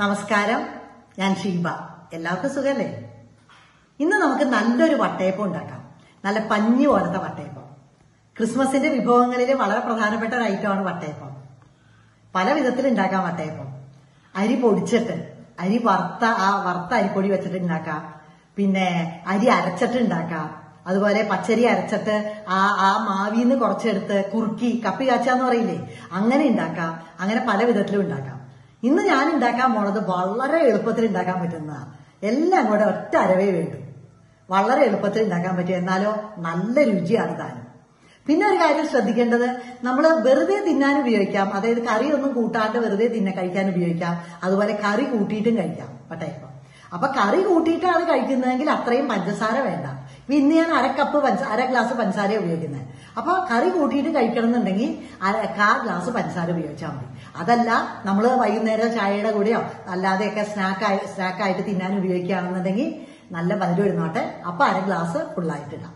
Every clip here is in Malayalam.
നമസ്കാരം. ഞാൻ ഷീബ. എല്ലാവർക്കും സുഖല്ലേ? ഇന്ന് നമുക്ക് നല്ലൊരു വട്ടയപ്പം ഉണ്ടാക്കാം. നല്ല പഞ്ഞി പോലത്തെ വട്ടയപ്പം. ക്രിസ്മസിന്റെ വിഭവങ്ങളിൽ വളരെ പ്രധാനപ്പെട്ട ഒരു ഐറ്റമാണ് വട്ടയപ്പം. പല വിധത്തിൽ ഉണ്ടാക്കാം വട്ടയപ്പം. അരി പൊടിച്ചിട്ട് അരി വറുത്ത ആ വറുത്ത അരിപ്പൊടി വെച്ചിട്ട് ഉണ്ടാക്കാം. പിന്നെ അരി അരച്ചിട്ട് ഉണ്ടാക്കാം. അതുപോലെ പച്ചരി അരച്ചിട്ട് ആ ആ മാവിന്ന് കുറച്ചെടുത്ത് കുറുക്കി കപ്പി കാച്ചാന്ന് പറയില്ലേ? അങ്ങനെ ഉണ്ടാക്കാം. അങ്ങനെ പല വിധത്തിലും ഉണ്ടാക്കാം. ഇന്ന് ഞാൻ ഉണ്ടാക്കാൻ പോണത് വളരെ എളുപ്പത്തിൽ ഉണ്ടാക്കാൻ പറ്റുന്നതാണ് എല്ലാം കൂടെ ഒറ്റ അരവേ വേണ്ടു. വളരെ എളുപ്പത്തിൽ ഉണ്ടാക്കാൻ പറ്റും. എന്നാലോ നല്ല രുചിയാണ് താനും. പിന്നെ ഒരു കാര്യം ശ്രദ്ധിക്കേണ്ടത് നമ്മൾ വെറുതെ തിന്നാൻ ഉപയോഗിക്കാം. അതായത് കറി ഒന്നും കൂട്ടാണ്ട് വെറുതെ തിന്ന കഴിക്കാൻ ഉപയോഗിക്കാം. അതുപോലെ കറി കൂട്ടിയിട്ടും കഴിക്കാം. പട്ടയപ്പം അപ്പൊ കറി കൂട്ടിയിട്ടാണ് കഴിക്കുന്നതെങ്കിൽ അത്രയും പഞ്ചസാര വേണ്ട. ഇന്ന് ഞാൻ അര കപ്പ് അര ഗ്ലാസ് പഞ്ചസാര ഉപയോഗിക്കുന്നത്. അപ്പൊ കറി കൂട്ടിയിട്ട് കഴിക്കണം എന്നുണ്ടെങ്കിൽ കാ ഗ്ലാസ് പഞ്ചസാര ഉപയോഗിച്ചാൽ മതി. അതല്ല നമ്മൾ വൈകുന്നേരം ചായയുടെ കൂടെയോ അല്ലാതെയൊക്കെ സ്നാക്കായി സ്നാക്കായിട്ട് തിന്നാൻ ഉപയോഗിക്കുകയാണെന്നുണ്ടെങ്കിൽ നല്ല മധുരം ഇരുന്നോട്ടെ അപ്പൊ അര ഗ്ലാസ് ഫുള്ളായിട്ടിടാം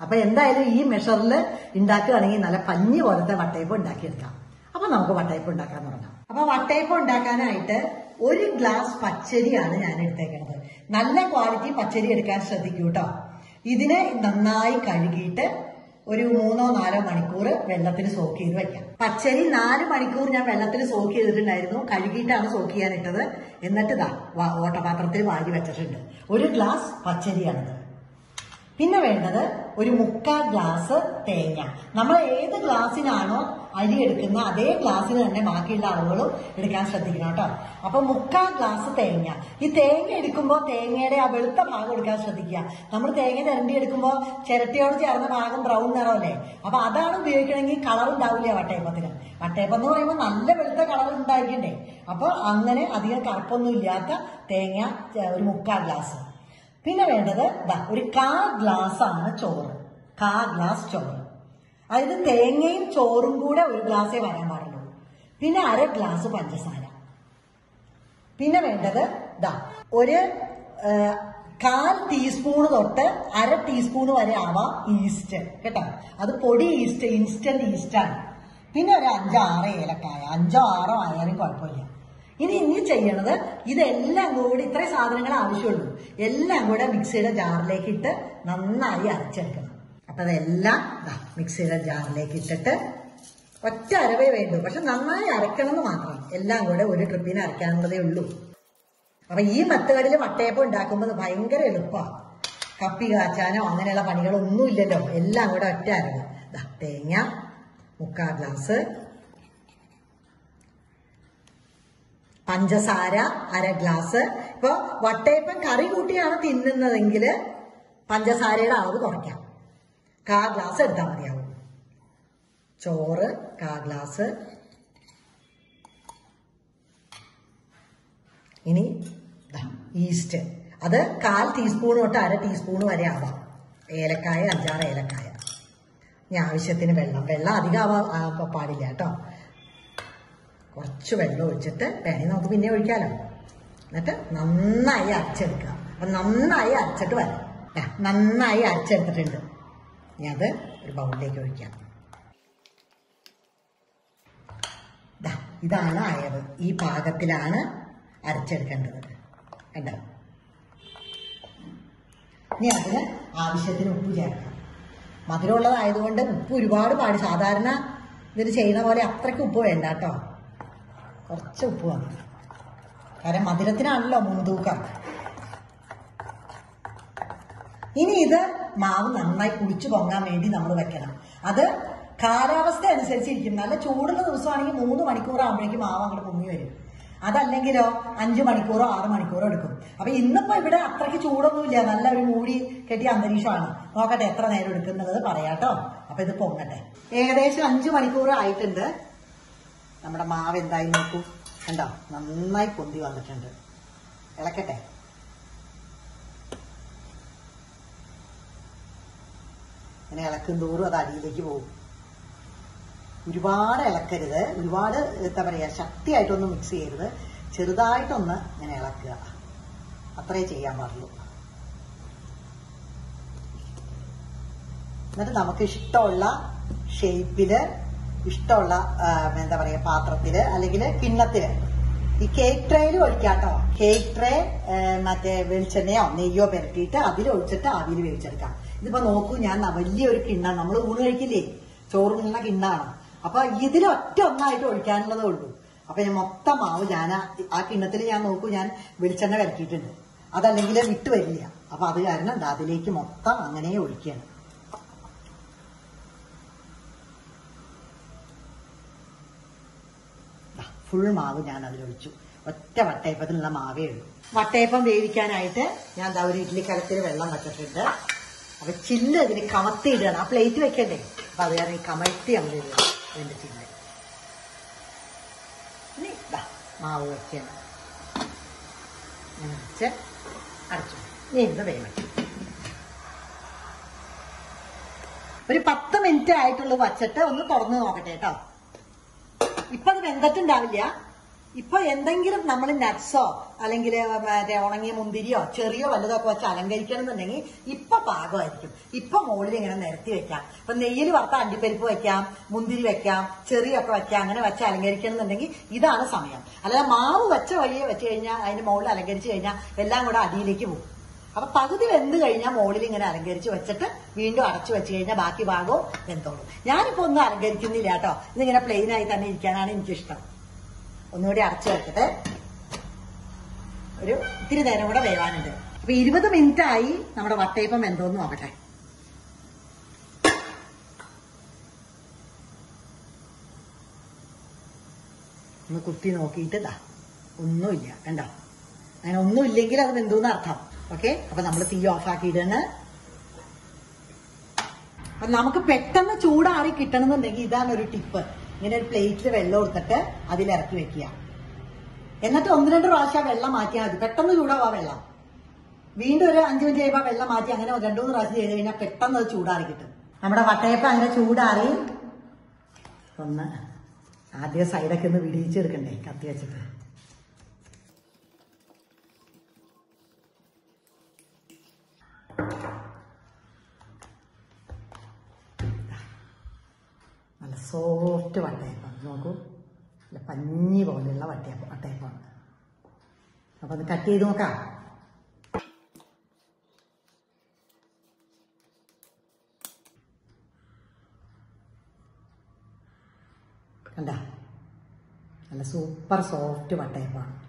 അപ്പൊ എന്തായാലും ഈ മെഷറിൽ ഉണ്ടാക്കുകയാണെങ്കിൽ നല്ല പഞ്ഞി പോലത്തെ വട്ടയപ്പം ഉണ്ടാക്കിയെടുക്കാം. അപ്പൊ നമുക്ക് വട്ടയപ്പം ഉണ്ടാക്കാൻ തുടങ്ങാം. അപ്പൊ വട്ടയപ്പം ഉണ്ടാക്കാനായിട്ട് ഒരു ഗ്ലാസ് പച്ചരിയാണ് ഞാൻ എടുത്തേക്കുന്നത് നല്ല ക്വാളിറ്റി പച്ചരി എടുക്കാൻ ശ്രദ്ധിക്കൂ കേട്ടോ ഇതിനെ നന്നായി കഴുകിയിട്ട് ഒരു മൂന്നോ നാലോ മണിക്കൂർ വെള്ളത്തിൽ സോക്ക് ചെയ്ത് വെക്കാം. പച്ചരി നാല് മണിക്കൂർ ഞാൻ വെള്ളത്തിൽ സോക്ക് ചെയ്തിട്ടുണ്ടായിരുന്നു. കഴുകിയിട്ടാണ് സോക്ക് ചെയ്യാനിട്ടത് എന്നിട്ട് ഇതാ ഓട്ടപാത്രത്തിൽ വാരി വെച്ചിട്ടുണ്ട്. ഒരു ഗ്ലാസ് പച്ചരിയാണിത്. പിന്നെ വേണ്ടത് ഒരു മുക്കാൽ ഗ്ലാസ് തേങ്ങ. നമ്മൾ ഏത് ഗ്ലാസ്സിനാണോ അരി എടുക്കുന്ന അതേ ഗ്ലാസ്സിന് തന്നെ ബാക്കിയുള്ള അളവുകളും എടുക്കാൻ ശ്രദ്ധിക്കണം കേട്ടോ. അപ്പൊ മുക്കാൽ ഗ്ലാസ് തേങ്ങ. ഈ തേങ്ങ എടുക്കുമ്പോൾ തേങ്ങയുടെ ആ വെളുത്ത ഭാഗം എടുക്കാൻ ശ്രദ്ധിക്കുക. നമ്മൾ തേങ്ങ തിരണ്ടി എടുക്കുമ്പോൾ ചിരട്ടയോട് ചേർന്ന ഭാഗം ബ്രൗൺ നിറമല്ലേ അപ്പൊ അതാണ് ഉപയോഗിക്കണമെങ്കിൽ കളർ ഉണ്ടാവില്ല വട്ടയപ്പത്തിന്. വട്ടയപ്പം എന്ന് പറയുമ്പോൾ നല്ല വെളുത്ത കളർ ഉണ്ടായിരിക്കണ്ടേ? അപ്പൊ അങ്ങനെ അധികം കറുപ്പൊന്നും ഇല്ലാത്ത തേങ്ങ ഒരു മുക്കാൽ ഗ്ലാസ് പിന്നെ വേണ്ടത് ഒരു കാ ഗ്ലാസ് ആണ് ചോറ്. കാ ഗ്ലാസ് ചോറ്. അതായത് തേങ്ങയും ചോറും കൂടെ ഒരു ഗ്ലാസ്സേ വരാൻ പാടുള്ളൂ. പിന്നെ അര ഗ്ലാസ് പഞ്ചസാര. പിന്നെ വേണ്ടത് ദാ ഒരു കാൽ ടീസ്പൂൺ തൊട്ട് അര ടീസ്പൂൺ വരെ ആവാം ഈസ്റ്റ് കേട്ടോ? അത് പൊടി ഈസ്റ്റ് ഇൻസ്റ്റന്റ് ഈസ്റ്റാണ്. പിന്നെ ഒരു അഞ്ചോ ആറോ ഏലക്കായ. അഞ്ചോ ആറോ ആയാലും കുഴപ്പമില്ല. ഇനി ഇനി ചെയ്യണത് ഇതെല്ലാം കൂടി ഇത്രയും സാധനങ്ങൾ ആവശ്യമുള്ളൂ. എല്ലാം കൂടെ മിക്സിയുടെ ജാറിലേക്ക് ഇട്ട് നന്നായി അരച്ചെടുക്കണം. അപ്പൊ അതെല്ലാം മിക്സിയുടെ ജാറിലേക്ക് ഇട്ടിട്ട് ഒറ്റ അരവേ വേണ്ടൂ. പക്ഷെ നന്നായി അരക്കണം എന്ന് മാത്രം. എല്ലാം കൂടെ ഒരു ട്രിപ്പിന് അരയ്ക്കാനുള്ളതേ ഉള്ളൂ. അപ്പൊ ഈ മെത്തേഡിൽ വട്ടയപ്പം ഉണ്ടാക്കുമ്പോൾ ഭയങ്കര എളുപ്പമാണ് കപ്പി കാച്ചാനോ അങ്ങനെയുള്ള പണികളൊന്നും ഇല്ലല്ലോ എല്ലാം കൂടെ ഒറ്റ അരവ്. തേങ്ങ മുക്കാൽ ഗ്ലാസ് പഞ്ചസാര അര ഗ്ലാസ്. ഇപ്പൊ വട്ടയപ്പം കറി കൂട്ടിയാണ് തിന്നുന്നതെങ്കിൽ പഞ്ചസാരയുടെ അളവ് കുറയ്ക്കാം. കാ ഗ്ലാസ് എടുത്താൽ മതിയാവും. ചോറ് കാ ഗ്ലാസ്. ഇനി ഈസ്റ്റ് അത് കാൽ ടീസ്പൂൺ തൊട്ട് അര ടീസ്പൂൺ വരെ ആവാം. ഏലക്കായ അഞ്ചാറ് ഏലക്കായ. ഇനി ആവശ്യത്തിന് വെള്ളം. വെള്ളം അധികം ആവാ പാടില്ല കേട്ടോ. കുറച്ച് വെള്ളം ഒഴിച്ചിട്ട് വേണമെങ്കിൽ നമുക്ക് പിന്നെ ഒഴിക്കാലോ. എന്നിട്ട് നന്നായി അരച്ചെടുക്കുക. അപ്പൊ നന്നായി അരച്ചിട്ട് വരാം നന്നായി അരച്ചെടുത്തിട്ടുണ്ട്. ഇനി അത് ഒരു ബൗളിലേക്ക് ഒഴിക്കാം. ഇതാണ് അയവ് ഈ പാകത്തിലാണ് അരച്ചെടുക്കേണ്ടത്. കണ്ടോ? ഇനി അതിന് ആവശ്യത്തിന് ഉപ്പ് ചേർക്കാം. മധുരമുള്ളതായതുകൊണ്ട് ഉപ്പ് ഒരുപാട് പാടി. സാധാരണ ഇതിന് ചെയ്യുന്ന പോലെ അത്രയ്ക്ക് ഉപ്പ് വേണ്ട കേട്ടോ. കുറച്ച് ഉപ്പ് മതി കാരണം മധുരത്തിനാണല്ലോ മുൻതൂക്കം ഇനി ഇത് മാവ് നന്നായി കുളിച്ചു പൊങ്ങാൻ വേണ്ടി നമ്മൾ വെക്കണം. അത് കാലാവസ്ഥ അനുസരിച്ചിരിക്കും. നല്ല ചൂടുള്ള ദിവസമാണെങ്കിൽ മൂന്ന് മണിക്കൂർ ആകുമ്പോഴേക്കും മാവ് അങ്ങോട്ട് പൊങ്ങി വരും. അതല്ലെങ്കിലോ അഞ്ചു മണിക്കൂറോ ആറ് മണിക്കൂറോ എടുക്കും. അപ്പൊ ഇന്നിപ്പോ ഇവിടെ അത്രയ്ക്ക് ചൂടൊന്നുമില്ല. നല്ല ഒരു മൂടി കെട്ടിയ അന്തരീക്ഷമാണ്. നോക്കട്ടെ എത്ര നേരം എടുക്കുന്നുള്ളത് പറയാട്ടോ. അപ്പൊ ഇത് പൊങ്ങട്ടെ. ഏകദേശം അഞ്ചു മണിക്കൂർ ആയിട്ടുണ്ട്. നമ്മുടെ മാവ് എന്തായി നോക്കൂ. കണ്ടോ? നന്നായി പൊന്തി വന്നിട്ടുണ്ട്. ഇളക്കട്ടെ. ഇങ്ങനെ ഇളക്കും തോറും അത് അടിയിലേക്ക് പോകും. ഒരുപാട് ഇളക്കരുത്. ഒരുപാട് എന്താ പറയുക ശക്തിയായിട്ടൊന്നും മിക്സ് ചെയ്യരുത്. ചെറുതായിട്ടൊന്ന് ഇങ്ങനെ ഇളക്കുക. അത്രേ ചെയ്യാൻ പാടുള്ളൂ. എന്നിട്ട് നമുക്ക് ഇഷ്ടമുള്ള ഷേപ്പിൽ ഇഷ്ടമുള്ള എന്താ പറയാ പാത്രത്തിൽ അല്ലെങ്കിൽ കിണ്ണത്തിൽ. ഈ കേക്ക് ട്രേയിൽ ഒഴിക്കാട്ടോ. കേക്ക് ട്രേ മറ്റേ വെളിച്ചെണ്ണയോ നെയ്യോ പുരട്ടിയിട്ട് അതിൽ ഒഴിച്ചിട്ട് ആവിയിൽ വേവിച്ചെടുക്കാം ഇതിപ്പോ നോക്കൂ ഞാൻ വലിയൊരു കിണ്ണ നമ്മൾ ഊണ് കഴിക്കില്ലേ? ചോറ് ചോറുണ്ണുന്ന കിണ്ണാണ്? അപ്പൊ ഇതിൽ ഒറ്റ ഒന്നായിട്ട് ഒഴിക്കാനുള്ളതേ ഉള്ളൂ. അപ്പൊ ഞാൻ മൊത്തം മാവ് ഞാൻ ആ- കിണ്ണത്തിൽ ഞാൻ നോക്കൂ ഞാൻ വെളിച്ചെണ്ണ വരട്ടിയിട്ടുണ്ട് അതല്ലെങ്കിൽ വിട്ട് വരില്ല. അപ്പൊ അത് കാരണം അതിലേക്ക് മൊത്തം അങ്ങനെ ഒഴിക്കുകയാണ്. ഫുൾ മാവ് ഞാൻ അതിലൊഴിച്ചു ഒറ്റ വട്ടയപ്പത്തിനുള്ള മാവേ ഉള്ളൂ. വട്ടയപ്പം വേവിക്കാനായിട്ട് ഞാൻ ദാ ഒരു ഇഡ്ഡലി കലത്തിൽ വെള്ളം വെച്ചിട്ടുണ്ട്. അപ്പൊ ചില്ല് ഇതിന് കമത്തിയിടുകയാണ്. ആ പ്ലേറ്റ് വെക്കണ്ടേ? അപ്പൊ അത് കാരണം കമഴ്ത്തി അമ്മ ഇടുക ഇതിന്റെ ചില്ല്. ഇനി മാവ് വെക്കണം. വെച്ച് അടച്ചു ഇനി ഇന്ന് വേവിക്കും ഒരു പത്ത് മിനിറ്റ് ആയിട്ടുള്ളത് വച്ചിട്ട് ഒന്ന് തുറന്ന് നോക്കട്ടെ കേട്ടോ. ഇപ്പൊ അത് വെന്തിട്ടുണ്ടാവില്ല. ഇപ്പൊ എന്തെങ്കിലും നമ്മൾ നട്ട്സോ അല്ലെങ്കിൽ മറ്റേ ഉണങ്ങിയ മുന്തിരിയോ ചെറിയോ വല്ലതോ ഒക്കെ വെച്ച് അലങ്കരിക്കണം എന്നുണ്ടെങ്കിൽ ഇപ്പൊ പാകമായിരിക്കും. ഇപ്പൊ മുകളിൽ ഇങ്ങനെ നിരത്തി വെക്കാം. ഇപ്പൊ നെയ്യിൽ വറുത്ത അണ്ടിപ്പരിപ്പ് വെക്കാം മുന്തിരി വെക്കാം ചെറിയൊക്കെ വെക്കാം അങ്ങനെ വെച്ച് അലങ്കരിക്കണം എന്നുണ്ടെങ്കിൽ ഇതാണ് സമയം. അല്ലാതെ മാവ് വെച്ച വഴിയെ വെച്ച് കഴിഞ്ഞാൽ അതിന്റെ മുകളിൽ അലങ്കരിച്ചു കഴിഞ്ഞാൽ എല്ലാം കൂടെ അടിയിലേക്ക് പോകും. അപ്പൊ പകുതി വെന്ത് കഴിഞ്ഞാൽ മുകളിൽ ഇങ്ങനെ അലങ്കരിച്ച് വെച്ചിട്ട് വീണ്ടും അടച്ചു വെച്ച് കഴിഞ്ഞാൽ ബാക്കി ഭാഗവും വെന്തോളും. ഞാനിപ്പോ ഒന്നും അലങ്കരിക്കുന്നില്ല കേട്ടോ. ഇതിങ്ങനെ പ്ലെയിൻ ആയി തന്നെ ഇരിക്കാനാണ് എനിക്കിഷ്ടം. ഒന്നുകൂടി അടച്ചു വെക്കട്ടെ. ഒരു ഇത്തിരി നേരം കൂടെ വേവാനുണ്ട്. അപ്പൊ ഇരുപത് മിനിറ്റ് ആയി നമ്മുടെ വട്ടയപ്പം എന്തോന്ന് നോക്കട്ടെ ഒന്ന് കുത്തി നോക്കിയിട്ട് ഒന്നുമില്ല കണ്ടോ? അങ്ങനെ ഒന്നുമില്ലെങ്കിൽ അത് എന്തോന്ന് അർത്ഥം. ഓക്കെ അപ്പൊ നമ്മൾ തീ ഓഫ് ആക്കിയിടുന്നു അപ്പൊ നമുക്ക് പെട്ടെന്ന് ചൂടാറി കിട്ടണമെന്നുണ്ടെങ്കിൽ ഇതാണ് ഒരു ടിപ്പ്. ഇങ്ങനെ ഒരു പ്ലേറ്റിൽ വെള്ളം എടുത്തിട്ട് അതിലിറക്കി വെക്കുക. എന്നിട്ട് ഒന്ന് രണ്ട് പ്രാവശ്യം വെള്ളം മാറ്റിയാൽ മതി. പെട്ടെന്ന് ചൂടാവാ വെള്ളം. വീണ്ടും ഒരു അഞ്ചു മിനിറ്റ് കഴിയുമ്പോൾ വെള്ളം മാറ്റി അങ്ങനെ രണ്ടു മൂന്ന് പ്രാവശ്യം ചെയ്ത് കഴിഞ്ഞാൽ പെട്ടെന്ന് അത് ചൂടാറി കിട്ടും. നമ്മുടെ വട്ടയപ്പം അങ്ങനെ ചൂടാറി. ഒന്ന് ആദ്യം സൈഡൊക്കെ ഒന്ന് വിടിയിച്ചെടുക്കണ്ടേ കത്തി വെച്ചിട്ട്. സോഫ്റ്റ് വട്ടയപ്പം. നോക്കൂ. പഞ്ഞി പോലെയുള്ള വട്ടയപ്പം വട്ടയപ്പമാണ് അപ്പൊ അത് കട്ട് ചെയ്ത് നോക്കാം. കണ്ട? നല്ല സൂപ്പർ സോഫ്റ്റ് വട്ടയപ്പാണ്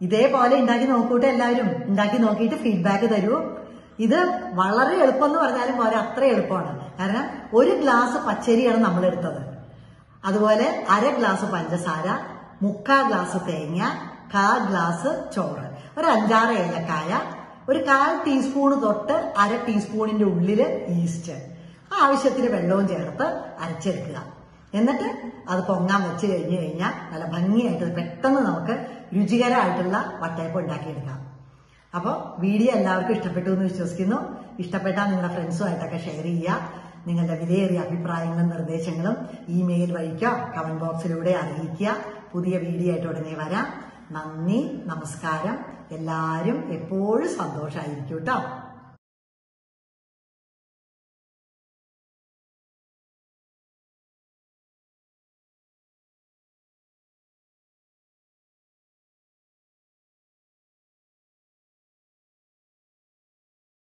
ഇതേപോലെ ഉണ്ടാക്കി നോക്കൂട്ടെ എല്ലാവരും. ഉണ്ടാക്കി നോക്കിയിട്ട് ഫീഡ്ബാക്ക് തരൂ. ഇത് വളരെ എളുപ്പം എന്ന് പറഞ്ഞാലും പോരാ അത്ര എളുപ്പമാണ്. കാരണം ഒരു ഗ്ലാസ് പച്ചരിയാണ് നമ്മൾ എടുത്തത് അതുപോലെ അര ഗ്ലാസ് പഞ്ചസാര മുക്കാ ഗ്ലാസ് തേങ്ങ കാ ഗ്ലാസ് ചോറ് ഒരു അഞ്ചാറ് ഏലക്കായ ഒരു കാൽ ടീസ്പൂൺ തൊട്ട് അര ടീസ്പൂണിന്റെ ഉള്ളിൽ ഈസ്റ്റ് ആവശ്യത്തിന് വെള്ളവും ചേർത്ത് അരച്ചെടുക്കുക. എന്നിട്ട് അത് പൊങ്ങാൻ വെച്ച് കഴിഞ്ഞു കഴിഞ്ഞാൽ നല്ല ഭംഗിയായിട്ട് പെട്ടെന്ന് നമുക്ക് രുചികരമായിട്ടുള്ള വട്ടയപ്പം ഉണ്ടാക്കിയെടുക്കാം. അപ്പോൾ വീഡിയോ എല്ലാവർക്കും ഇഷ്ടപ്പെട്ടു എന്ന് വിശ്വസിക്കുന്നു. ഇഷ്ടപ്പെട്ടാൽ നിങ്ങളുടെ ഫ്രണ്ട്സുമായിട്ടൊക്കെ ഷെയർ ചെയ്യുക. നിങ്ങളുടെ വിലയേറിയ അഭിപ്രായങ്ങളും നിർദ്ദേശങ്ങളും ഇമെയിൽ വഴിക്കോ കമന്റ് ബോക്സിലൂടെ അറിയിക്കുക. പുതിയ വീഡിയോ ആയിട്ട് ഉടനെ വരാം. നന്ദി നമസ്കാരം. എല്ലാവരും എപ്പോഴും സന്തോഷമായിരിക്കും കേട്ടോ